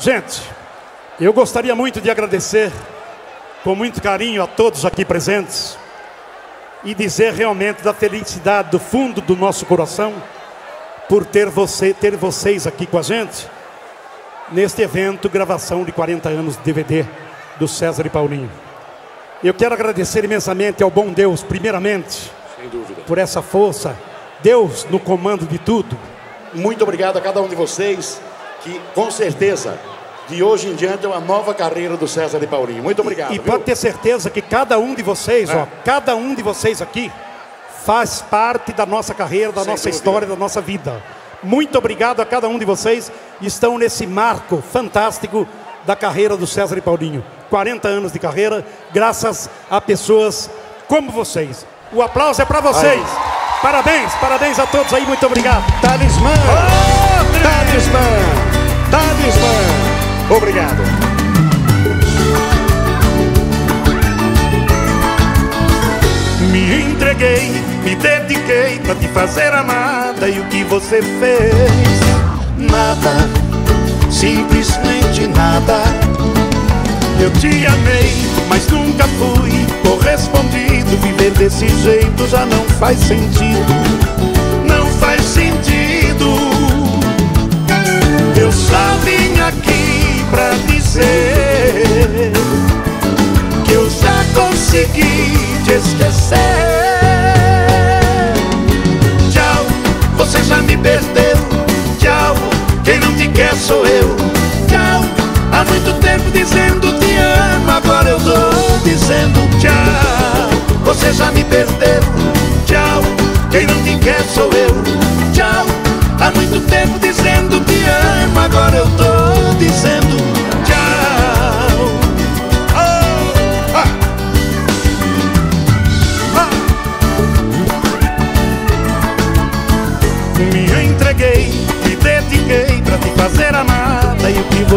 Gente, eu gostaria muito de agradecer com muito carinho a todos aqui presentes e dizer realmente da felicidade do fundo do nosso coração por ter você, ter vocês aqui com a gente neste evento gravação de 40 anos de DVD do César e Paulinho. Eu quero agradecer imensamente ao bom Deus, primeiramente, por essa força, Deus no comando de tudo. Muito obrigado a cada um de vocês que com certeza de hoje em diante é uma nova carreira do César e Paulinho. Muito obrigado. E, e pode ter certeza que cada um de vocês, é. ó, cada um de vocês aqui faz parte da nossa carreira, da Sem nossa dúvida. história, da nossa vida. Muito obrigado a cada um de vocês. Estão nesse marco fantástico da carreira do César e Paulinho. 40 anos de carreira, graças a pessoas como vocês. O aplauso é para vocês. Aí. Parabéns, parabéns a todos aí, muito obrigado. Talismã! Oh, Obrigado. Me entreguei, me dediquei para te fazer amada e o que você fez? Nada, simplesmente nada. Eu te amei, mas nunca fui correspondido. Viver desse jeito já não faz sentido. Perdeu. Tchau, quem não te quer sou eu. Tchau, há muito tempo dizendo te amo, agora eu tô dizendo tchau. Você já me perdeu. Tchau, quem não te quer sou eu.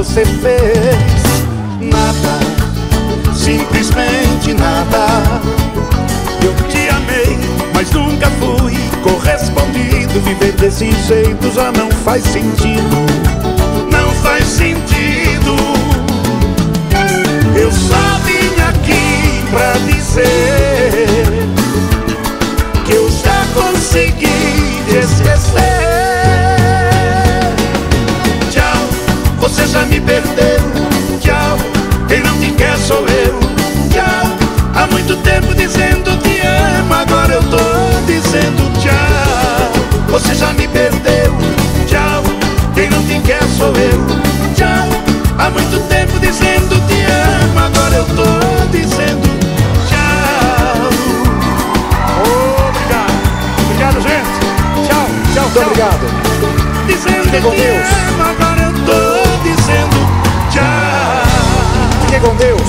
Você fez? Nada, simplesmente nada. Eu te amei, mas nunca fui correspondido. Viver desse jeito já não faz sentido. Perdeu. Tchau, quem não te quer sou eu. Tchau, há muito tempo dizendo te amo, agora eu tô dizendo tchau. Você já me perdeu. Tchau, quem não te quer sou eu. Tchau, há muito tempo dizendo te amo, agora eu tô dizendo tchau. Obrigado, obrigado gente. Tchau, tchau, Muito obrigado. Dizendo Fique com Deus. Amo, agora eu Fique com Deus.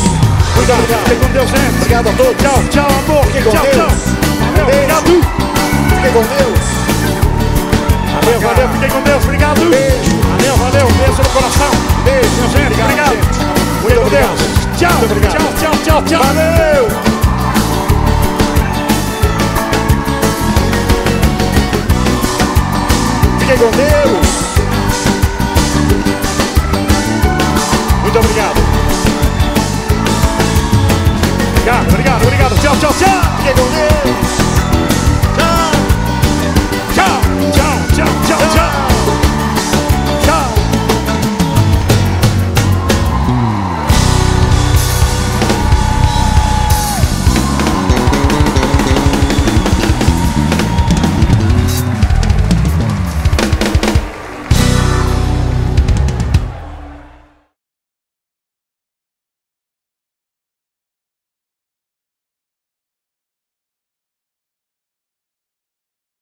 Cuidado. Fique com Deus, gente. Obrigado a todos. Tchau, tchau, amor. Fique com tchau, Deus. Tchau. Beijo. Fique com Deus. Valeu, valeu. Fique com Deus. Obrigado, obrigado,